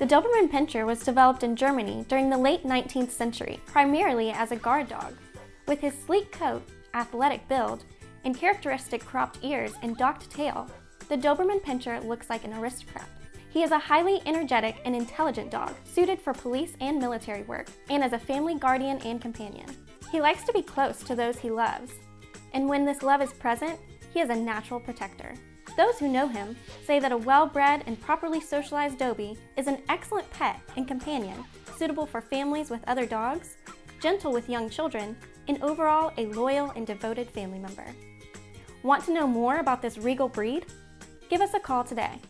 The Doberman Pinscher was developed in Germany during the late 19th century, primarily as a guard dog. With his sleek coat, athletic build, and characteristic cropped ears and docked tail, the Doberman Pinscher looks like an aristocrat. He is a highly energetic and intelligent dog, suited for police and military work, and as a family guardian and companion. He likes to be close to those he loves, and when this love is present, he is a natural protector. Those who know him say that a well-bred and properly socialized Dobie is an excellent pet and companion, suitable for families with other dogs, gentle with young children, and overall a loyal and devoted family member. Want to know more about this regal breed? Give us a call today.